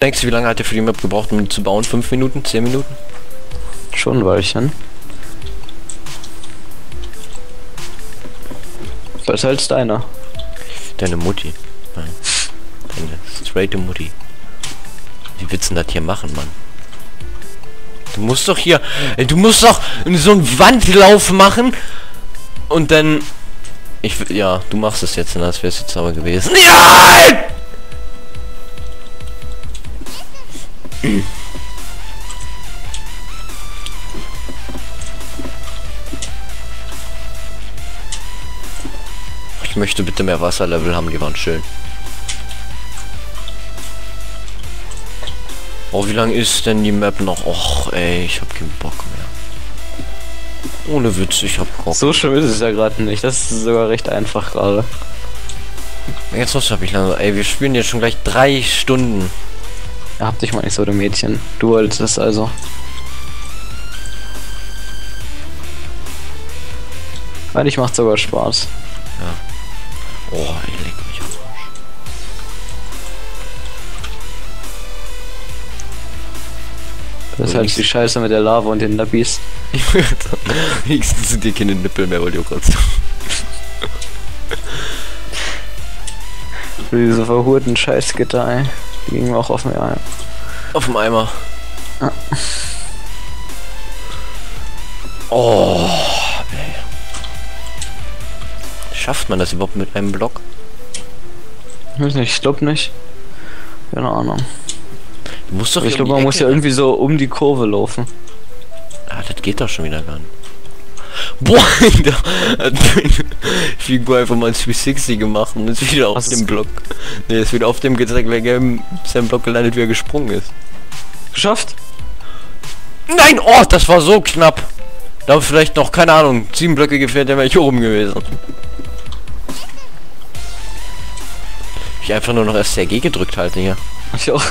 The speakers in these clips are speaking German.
Denkst du, wie lange hat er für die Map gebraucht, um die zu bauen? Fünf Minuten? Zehn Minuten? Schon ein Weilchen. Besser als deiner. Deine Mutti. Nein. Deine straighte Mutti. Wie willst du denn das hier machen, Mann? Du musst doch hier... Ey, du musst doch so einen Wandlauf machen und dann... Ich will- ja, du machst es jetzt, und das wäre es jetzt aber gewesen. Nein! Ich möchte bitte mehr Wasserlevel haben, die waren schön. Oh, wie lang ist denn die Map noch? Och, ey, ich hab keinen Bock mehr. Ohne Witz, ich hab Bock. So schlimm ist es ja gerade nicht. Das ist sogar recht einfach gerade. Jetzt muss hab ich langsam. Ey, wir spielen jetzt schon gleich drei Stunden. Ja, hab dich mal nicht so, du Mädchen. Du wolltest es also. Eigentlich macht sogar Spaß. Oh, ey, leg mich auf. Das ist halt die Scheiße mit der Lava und den. Ich würde Wenigstens sind dir keine Nippel mehr, wollte ich auch gerade sagen. Diese verhurten Scheißgitter, ey. Die gingen auch auf mir ein. Auf dem Eimer. Ah. Oh, ey. Schafft man das überhaupt mit einem Block? Ich weiß nicht, ich glaub nicht. Keine Ahnung. Du musst doch Ich glaube, man muss ja irgendwie so um die Kurve laufen. Ah, das geht doch schon wieder gar nicht. Boah, Figur einfach mal ein 360 gemacht und ist wieder auf dem Block. Ne, ist wieder auf dem gezeigt, wer gelben sein Block gelandet, wie er gesprungen ist. Geschafft? Nein, oh, das war so knapp. Da hab vielleicht noch, keine Ahnung, sieben Blöcke gefährt, dann wäre ich oben gewesen. Ich einfach nur noch SRG gedrückt halte hier. Ich auch.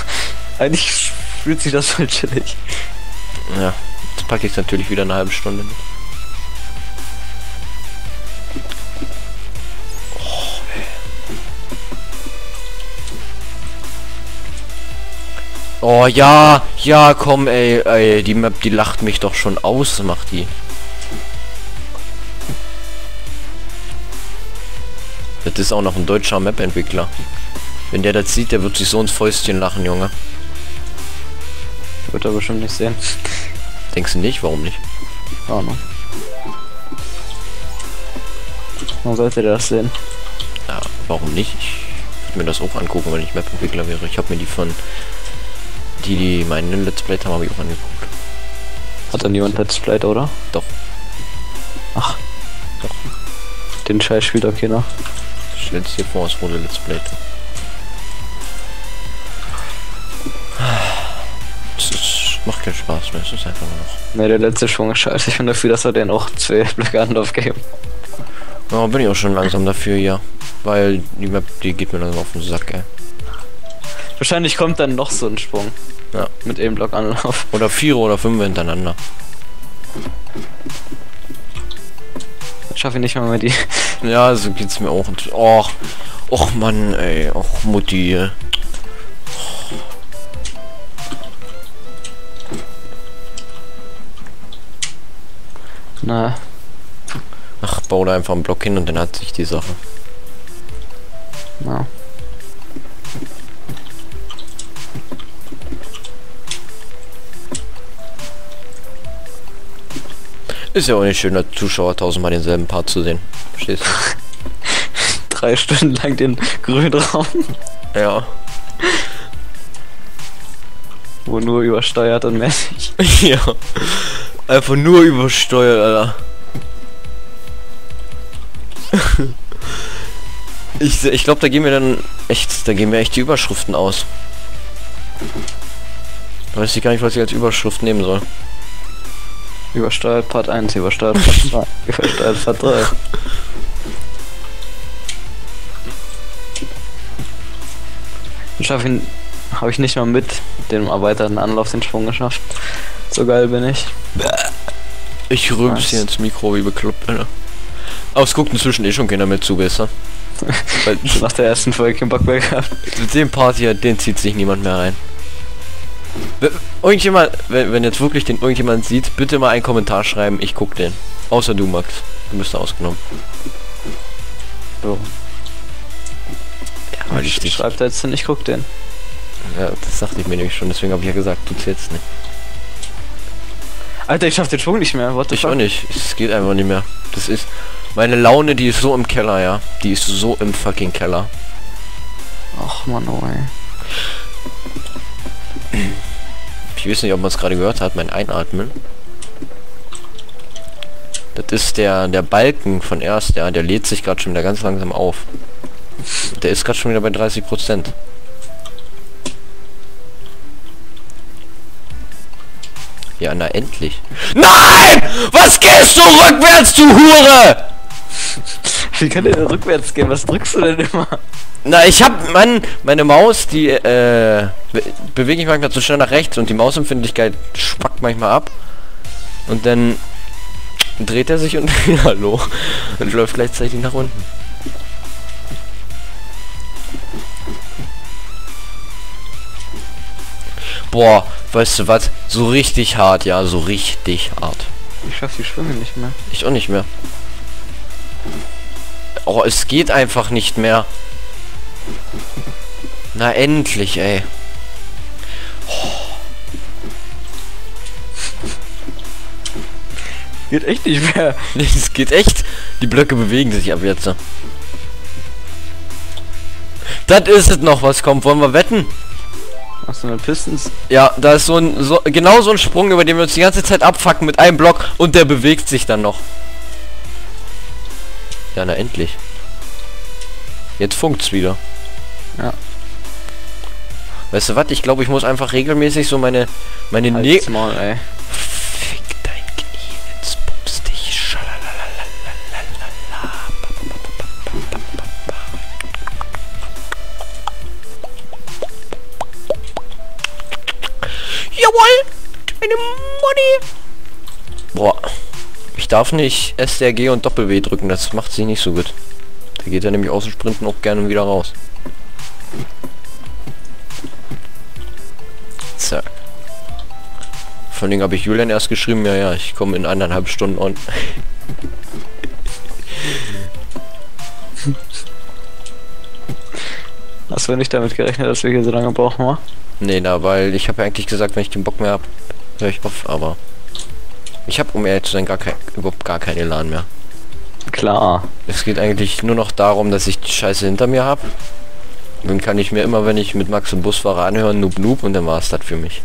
Eigentlich fühlt sich das voll chillig. Ja, jetzt packe ich es natürlich wieder eine halbe Stunde mit. Oh, ja, ja, komm, ey, ey, die Map, die lacht mich doch schon aus, macht die. Das ist auch noch ein deutscher Map-Entwickler. Wenn der das sieht, der wird sich so ins Fäustchen lachen, Junge. Wird er bestimmt nicht sehen. Denkst du nicht? Warum nicht? Ahnung. Man sollte der das sehen. Ja, warum nicht? Ich würde mir das auch angucken, wenn ich Map-Entwickler wäre. Ich habe mir die von... Die, die meinen Let's Play haben, habe ich auch angeguckt. Hat dann niemand Let's Play, oder? Doch. Ach. Doch. Den Scheiß spielt auch keiner. Stell's dir vor, es wurde Let's Play. Es macht keinen Spaß mehr, es ist einfach nur noch... Ne, der letzte Schwung ist scheiße. Ich bin dafür, dass wir den auch zwei Blöcke Anlauf geben. Ja, bin ich auch schon langsam dafür, ja. Weil die Map, die geht mir langsam auf den Sack, ey. Wahrscheinlich kommt dann noch so ein Sprung. Ja. Mit eben Block Anlauf. Oder vier oder fünf hintereinander. Schaffe ich nicht mal mehr die. Ja, so geht's mir auch. Und, och, och Mann, ey, och Mutti. Na, Ach, bau da einfach einen Block hin und dann hat sich die Sache. na. Ist ja auch nicht schön, als Zuschauer tausendmal denselben Part zu sehen. Verstehst Drei Stunden lang den grünen Raum, du? Ja. wo nur übersteuert und mäßig. ja. Einfach nur übersteuert, Alter. ich ich glaube, da gehen wir dann echt, da gehen wir echt die Überschriften aus. Weiß ich gar nicht, was ich als Überschrift nehmen soll. Übersteuert Part 1, übersteuert Part 2, übersteuert Part 3. Den schaff ihn, habe ich nicht mal mit dem erweiterten Anlauf den Sprung geschafft. So geil bin ich. Ich rülps Was? hier ins Mikro wie bekloppt, Alter. Aber es guckt inzwischen eh schon keiner mehr zu, besser. Weil Nach der ersten Folge keinen Bock mehr gehabt. mit dem Part hier, den zieht sich niemand mehr rein. Irgendjemand, wenn, wenn jetzt wirklich den irgendjemand sieht, bitte mal einen Kommentar schreiben, ich guck den. Außer du, Max. Du bist ausgenommen. So. Ja, ich Ich dich. schreib da jetzt hin, ich guck den. Ja, das dachte ich mir nämlich schon, deswegen habe ich ja gesagt, du zählst nicht. Alter, ich schaff den Schwung nicht mehr. What Ich fuck? auch nicht. Es geht einfach nicht mehr. Das ist. Meine Laune, die ist so im Keller, ja. Die ist so im fucking Keller. Ach man, oh ey. Ich weiß nicht, ob man es gerade gehört hat, mein Einatmen. Das ist der, der Balken von erst, ja, der lädt sich gerade schon wieder ganz langsam auf. Der ist gerade schon wieder bei 30 Prozent. Ja, na endlich. Nein! Was gehst du rückwärts, du Hure? Wie kann der rückwärts gehen? Was drückst du denn immer? Na, ich hab, Mann, meine Maus, die, äh, be bewege ich manchmal zu schnell nach rechts und die Mausempfindlichkeit spackt manchmal ab. Und dann dreht er sich und, hallo, und läuft gleichzeitig nach unten. Boah, weißt du was? So richtig hart, ja, so richtig hart. Ich schaff die Schwünge nicht mehr. Ich auch nicht mehr. Oh, es geht einfach nicht mehr. Na endlich, ey. Geht echt nicht mehr. Nee, Es geht echt. Die Blöcke bewegen sich ab jetzt. Das ist es noch, was kommt. Wollen wir wetten? So, eine Pistons. Ja, da ist so ein, so, genau so ein Sprung, über den wir uns die ganze Zeit abfacken mit einem Block und der bewegt sich dann noch. Ja, na endlich. Jetzt funkt's wieder. Ja. Weißt du was? Ich glaube, ich muss einfach regelmäßig so meine meine ne Halt's Maul, ey. Fick dein Knie, jetzt pups dich. Jawohl! Eine Money! Boah. Ich darf nicht SRG und Doppel-W drücken, das macht sie nicht so gut. Da geht er nämlich aus dem Sprinten auch gerne wieder raus. Zack. Vor allem habe ich Julian erst geschrieben, ja, ja, ich komme in eineinhalb Stunden on. Hast du nicht damit gerechnet, dass wir hier so lange brauchen, wa? nee, da, weil ich habe ja eigentlich gesagt, wenn ich den Bock mehr habe, höre ich auf, aber ich habe, um ehrlich zu sein, gar kein, überhaupt gar keinen Elan mehr. Klar. Es geht eigentlich nur noch darum, dass ich die Scheiße hinter mir habe. Dann kann ich mir immer, wenn ich mit Max im Bus fahre, anhören, Noob Noob und dann war es das für mich.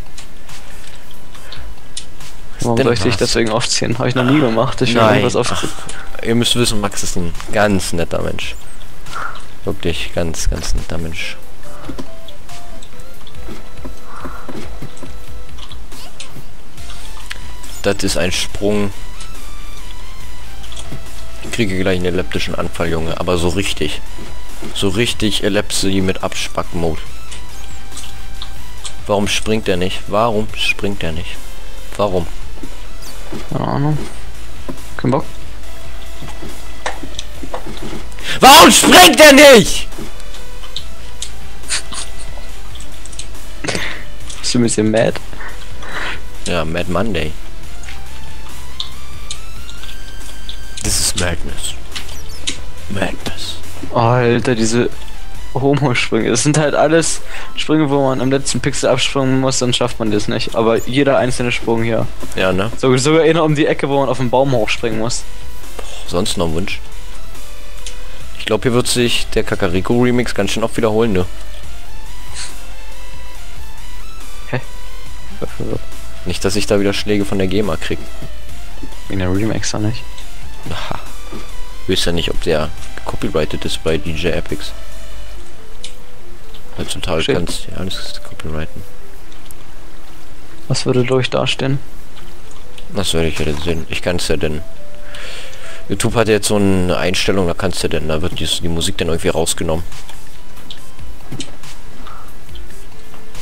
Warum soll ich dich was? deswegen aufziehen? Habe ich noch nie gemacht. Ich will Nein. irgendwas auf. Ihr müsst wissen, Max ist ein ganz netter Mensch. Wirklich ganz, ganz netter Mensch. Das ist ein Sprung. Ich kriege gleich einen epileptischen Anfall, Junge, aber so richtig. So richtig Epilepsie mit Abspack-Mode. Warum springt er nicht? Warum springt er nicht? Warum? Keine Ahnung. Kein Bock. Warum springt er nicht? Bist du ein bisschen mad? Ja, Mad Monday. Madness. Madness. Alter, diese Homo-Sprünge. Das sind halt alles Sprünge, wo man am letzten Pixel abspringen muss, dann schafft man das nicht. Aber jeder einzelne Sprung hier. Ja, ne? So, sogar einer um die Ecke, wo man auf den Baum hochspringen muss. Sonst noch ein Wunsch. Ich glaube, hier wird sich der Kakariko Remix ganz schön oft wiederholen, ne? Nicht, dass ich da wieder Schläge von der GEMA krieg. In der Remix auch nicht. Aha. Ich weiß ja nicht, ob der copyrighted ist bei DJ Epics. Heutzutage kannst du ja alles copyrighten. Was würde durch dastehen? Was soll ich ja denn sehen? Ich kann es ja denn. YouTube hat jetzt so eine Einstellung, da kannst du denn, da wird die, die Musik dann irgendwie rausgenommen.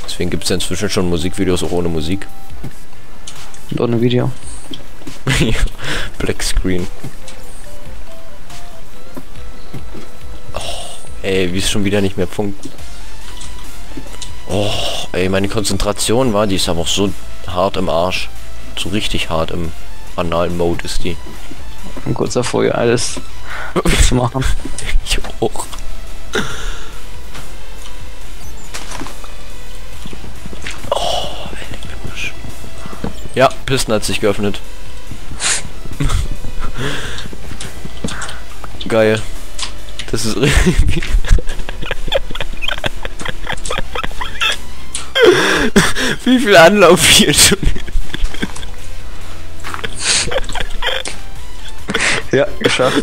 Deswegen gibt es ja inzwischen schon Musikvideos auch ohne Musik. Und ohne Video. Black Screen. Ey, wie es schon wieder nicht mehr funkt. Oh, ey, meine Konzentration war, die ist aber auch so hart im Arsch. So richtig hart im analen Mode ist die. Und kurz davor, ja, alles zu machen. Ich auch. Oh, ey. Ja, Pisten hat sich geöffnet. Geil. Das ist richtig. Wie viel Anlauf hier schon? Ja, geschafft.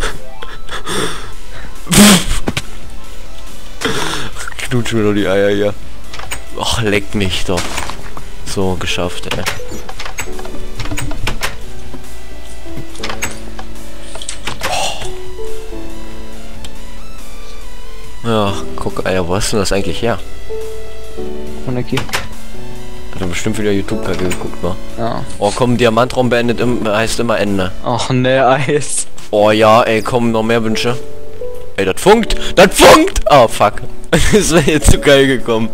Knutsch mir nur die Eier hier. Och, leck mich doch. So, geschafft, ey. Ja, guck, Alter, wo hast du das eigentlich her? Von der Kie. Hat er bestimmt wieder YouTube-Kacke geguckt, wa? Ja. Oh, komm, Diamantraum beendet im, heißt immer Ende. Ach ne, Eis. Oh ja, ey, komm, noch mehr Wünsche. Ey, das funkt! Das funkt! Oh, fuck. Das wäre jetzt zu geil gekommen.